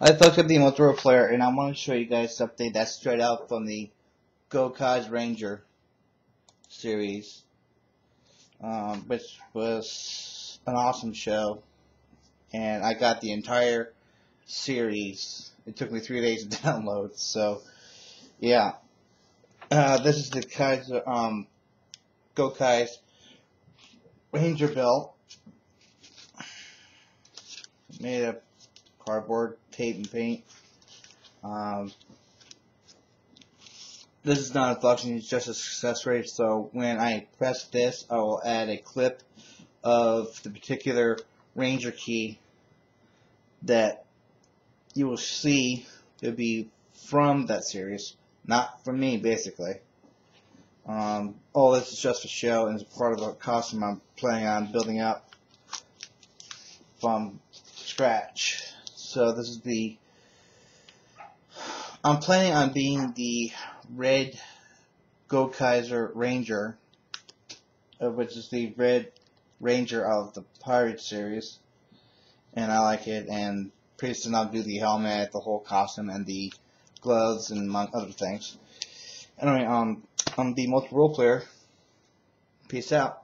I thought of the multi role player, and I want to show you guys something that's straight out from the Gokaiger Ranger series, um, which was an awesome show. And I got the entire series. It took me three days to download, so yeah. Uh, this is the Kaiser, um, Gokaiger Ranger belt. Made of cardboard, tape, and paint. Um, this is not a function, it's just a success rate, so when I press this, I will add a clip of the particular Ranger key that you will see to be from that series, not from me, basically. Um, all this is just a show and it's part of a costume I'm planning on building up from scratch. So this is the, I'm planning on being the red Gokaiger Ranger, uh, which is the red Ranger of the Pirate series. And I like it, and pretty soon I'll do the helmet, the whole costume, and the gloves, and among other things. Anyway, um, I'm the multi role player. Peace out.